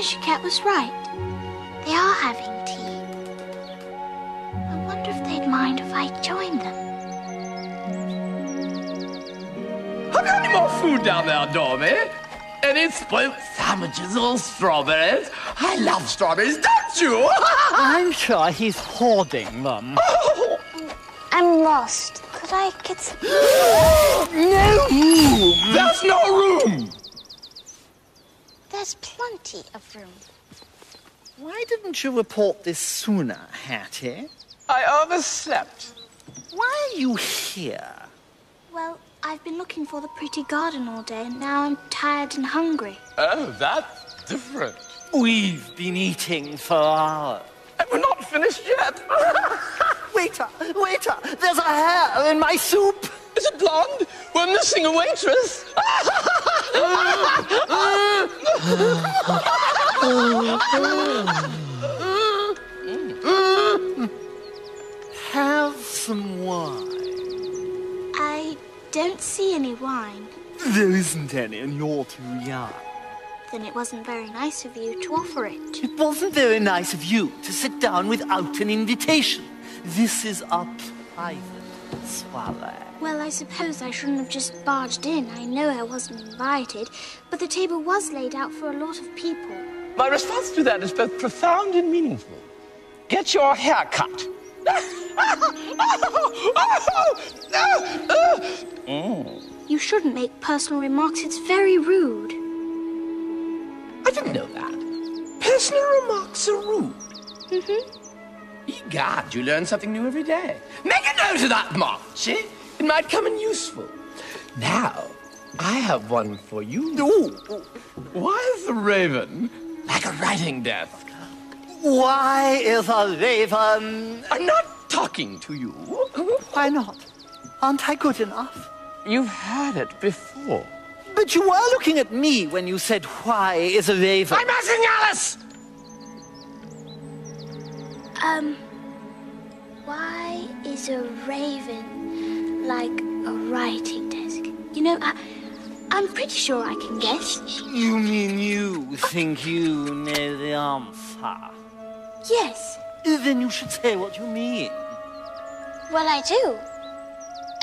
Cheshire Cat was right. They are having tea. I wonder if they'd mind if I joined them. Have you any more food down there, Dormy? Any spoiled sandwiches or strawberries? I love strawberries, don't you? I'm sure he's hoarding them. Oh. I'm lost. Could I get some... no room! There's no room! There's plenty of room. Why didn't you report this sooner, Hattie? I overslept. Why are you here? Well, I've been looking for the pretty garden all day, and now I'm tired and hungry. Oh, that's different. We've been eating for hours. And we're not finished yet. waiter, waiter, there's a hair in my soup. Is it blonde? We're missing a waitress. Have some wine. I don't see any wine. There isn't any, and you're too young. Then it wasn't very nice of you to offer it. It wasn't very nice of you to sit down without an invitation. This is a private soiree. Well, I suppose I shouldn't have just barged in. I know I wasn't invited, but the table was laid out for a lot of people. My response to that is both profound and meaningful. Get your hair cut. You shouldn't make personal remarks. It's very rude. I didn't know that. Personal remarks are rude. Mm-hmm. Egad, you learn something new every day. Make a note of that, Marchie. It might come in useful. Now, I have one for you. Ooh. Why is the raven like a writing desk? Why is a raven? I'm not talking to you. Why not? Aren't I good enough? You've heard it before. But you were looking at me when you said, Why is a raven? I'm asking Alice! Um, why is a raven like a writing desk? You know, I, I'm pretty sure I can guess. You mean you think you know the answer? Yes. Then you should say what you mean. Well, I do.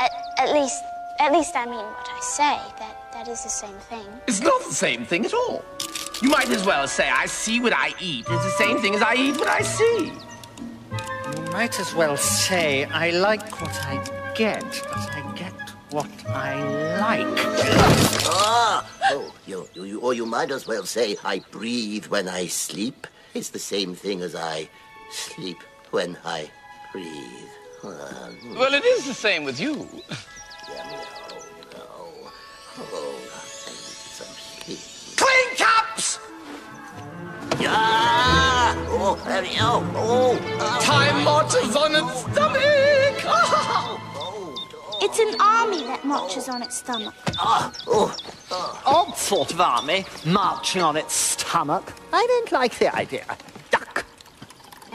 At, at least, at least I mean what I say. That that is the same thing. It's not the same thing at all. You might as well say I see what I eat. It's the same thing as I eat what I see. You might as well say I like what I get, but I get what I like. Ah! Oh, you, you, or you might as well say I breathe when I sleep. It's the same thing as I sleep when I breathe. Uh, Well, it is the same with you. yeah, no, no. Oh, I need some sleep. Clean cups! Yeah! Oh, very, oh, oh, oh. Time marches on its stomach! Oh, oh, It's an army that marches on its stomach. Oh, oh, oh. Odd sort of army, marching on its stomach. I don't like the idea. Duck.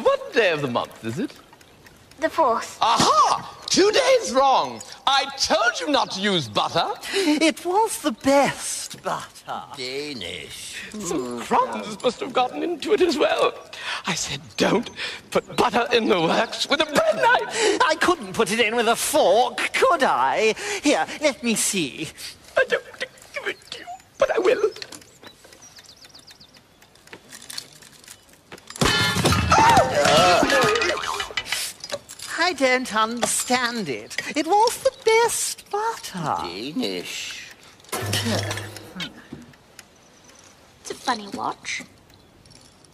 What day of the month is it? The fourth. Aha! Two days wrong. I told you not to use butter. It was the best butter. Danish. Some hmm. crumbs must have gotten into it as well. I said, don't put butter in the works with a bread knife. I couldn't put it in with a fork, could I? Here, let me see. I don't want to give it to you, but I will. I don't understand it. It was the best butter. Danish. It's a funny watch.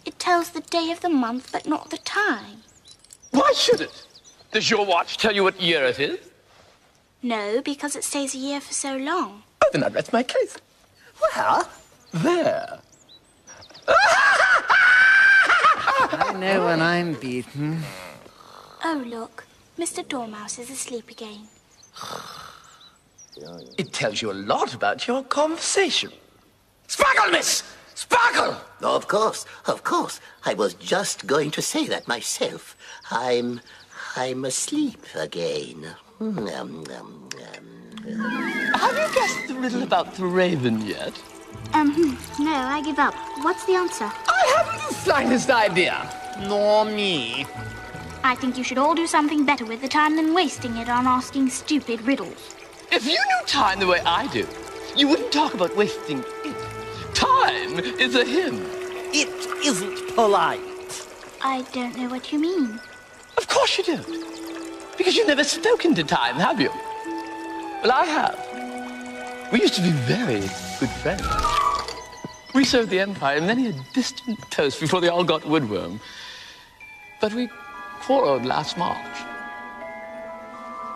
It tells the day of the month, but not the time. Why should it? Does your watch tell you what year it is? No, because it stays a year for so long. Oh, then that rests my case. Well, There. I know when I'm beaten. Oh, look. Mr. Dormouse is asleep again. It tells you a lot about your conversation. Sparkle, miss! Sparkle! Of course, of course. I was just going to say that myself. I'm, I'm asleep again. Um, um, um. Have you guessed the riddle about the raven yet? Um, hmm, no, I give up. What's the answer? I haven't the slightest idea. Nor me. I think you should all do something better with the time than wasting it on asking stupid riddles. If you knew time the way I do, you wouldn't talk about wasting it. Time is a him. It isn't polite. I don't know what you mean. Of course you don't. Because you've never spoken to time, have you? Well, I have. We used to be very good friends. We served the Empire in many a distant toast before they all got woodworm. But we quarreled last March.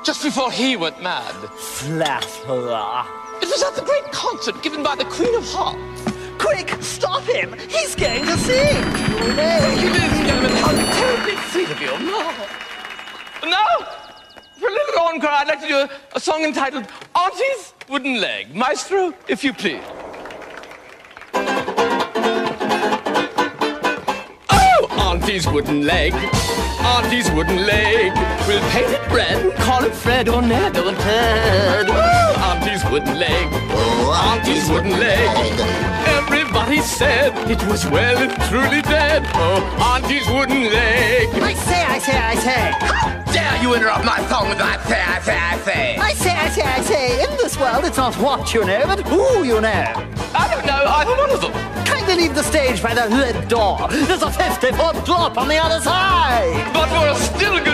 Just before he went mad. Flatterer. It was at the great concert given by the Queen of Hearts. Quick, stop him! He's going to sing! Ladies and gentlemen, how terribly sweet of you. No. Now, encore, I'd like to do a, a song entitled Auntie's Wooden Leg. Maestro, if you please. Oh, Auntie's wooden leg. Auntie's wooden leg. We'll paint it red, and call it Fred or Ned or Ted. Oh, Auntie's wooden leg. Auntie's wooden leg. Everybody said it was well and truly dead. Oh, Auntie's wooden leg. I say, I say, I say! How dare you interrupt my song with I say, I say, I say? I say, I say, I say! In this world, it's not what you know, but who you know. I don't know either one of them. Kindly leave the stage by the red door. There's a 50 foot drop on the other side! But we're still good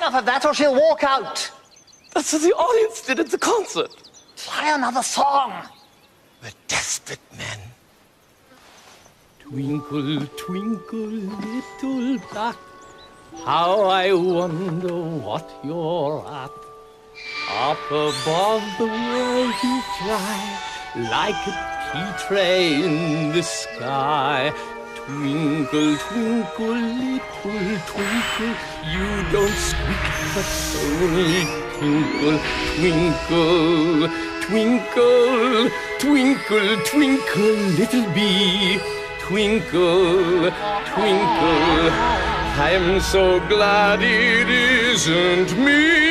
enough of that, or she'll walk out. That's what the audience did at the concert. Try another song. The desperate men. Twinkle, twinkle, little duck, how I wonder what you're at. Up above the world you fly, like a tea tray in the sky. Twinkle, twinkle, little twinkle, you don't squeak, but only twinkle, twinkle, twinkle, twinkle, twinkle, little bee. Twinkle, twinkle, I'm so glad it isn't me.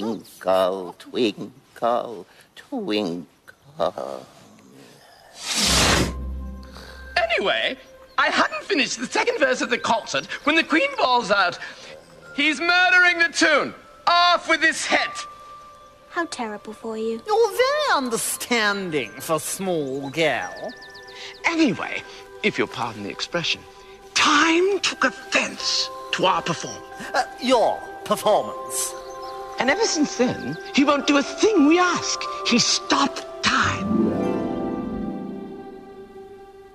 Twinkle, twinkle, twinkle, twinkle. Anyway, I hadn't finished the second verse of the concert when the Queen bawls out, He's murdering the tune! Off with his head! How terrible for you. You're very understanding for small girl. Anyway, if you'll pardon the expression, time took offense to our performance. Uh, your performance. And ever since then, he won't do a thing we ask. He stopped time.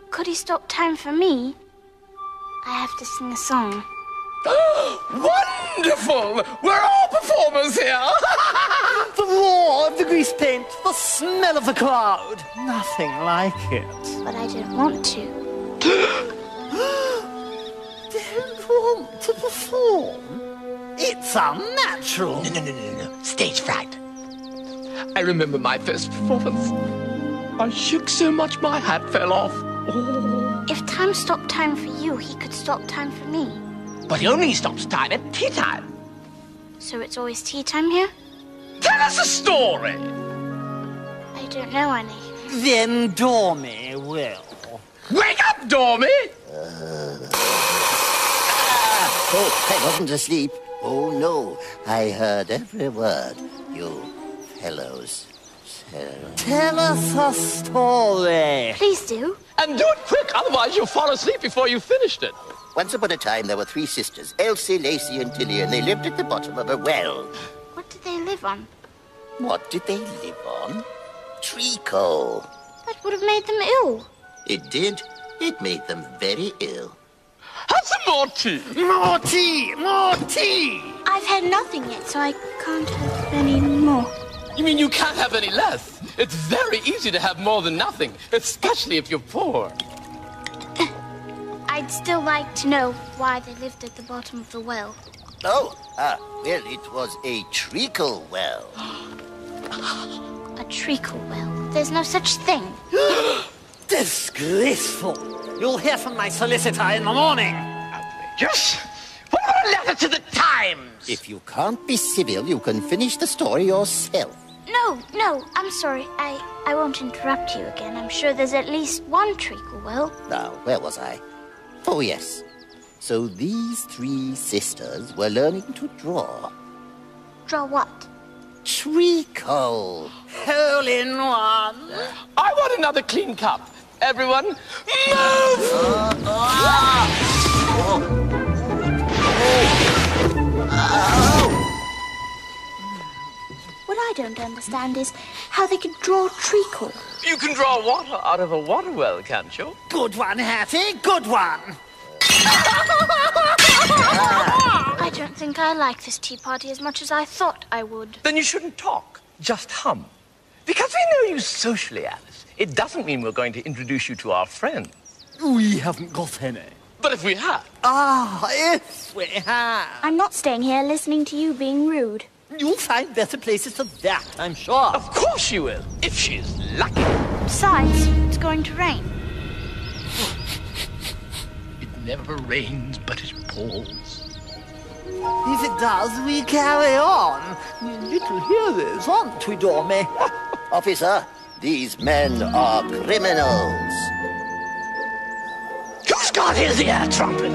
Could he stop time for me? I have to sing a song. Wonderful! We're all performers here! The roar of the grease paint, the smell of the crowd. Nothing like it. But I don't want to. Don't want to perform. It's unnatural. no, no, no, no, no. Stage fright. I remember my first performance. I shook so much my hat fell off. Oh. If time stopped time for you, he could stop time for me. But he only stops time at tea time. So it's always tea time here? Tell us a story. I don't know any. Then Dormy will. Wake up, Dormy! Uh, oh, I wasn't asleep. Oh, no. I heard every word you fellows said. Tell us a story. Please do. And do it quick, otherwise you'll fall asleep before you've finished it. Once upon a time, there were three sisters, Elsie, Lacey, and Tilly, and they lived at the bottom of a well. What did they live on? What did they live on? Treacle. That would have made them ill. It did. It made them very ill. Have some more tea. More tea! More tea! I've had nothing yet, so I can't have any more. You mean you can't have any less? It's very easy to have more than nothing, especially if you're poor. I'd still like to know why they lived at the bottom of the well. Oh, ah, well, it was a treacle well. A treacle well. There's no such thing. Disgraceful! You'll hear from my solicitor in the morning. Yes. What about a letter to the Times? If you can't be civil, you can finish the story yourself. No, no, I'm sorry. I, I won't interrupt you again. I'm sure there's at least one treacle well. Now, where was I? Oh, yes. So these three sisters were learning to draw. Draw what? Treacle. Hole in one. I want another clean cup. Everyone, move! What I don't understand is how they can draw treacle. You can draw water out of a water well, can't you? Good one, Hattie. Good one. I don't think I like this tea party as much as I thought I would. Then you shouldn't talk. Just hum. Because we know you socially, Alice, it doesn't mean we're going to introduce you to our friends. We haven't got any. But if we had, Ah, yes, we have. I'm not staying here listening to you being rude. You'll find better places for that, I'm sure. of course you will, if she's lucky. Besides, it's going to rain. It never rains, but it pours. If it does, we carry on. We're little heroes, aren't we, Dormy? Officer, these men are criminals. Who's got his ear trumpet?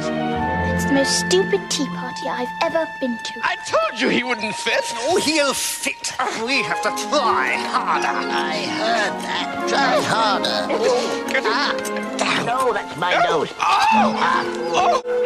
It's the most stupid tea party I've ever been to. I told you he wouldn't fit. Oh, he'll fit. We have to try harder. I heard that. Try harder. ah, no, that's my nose. Oh! Oh!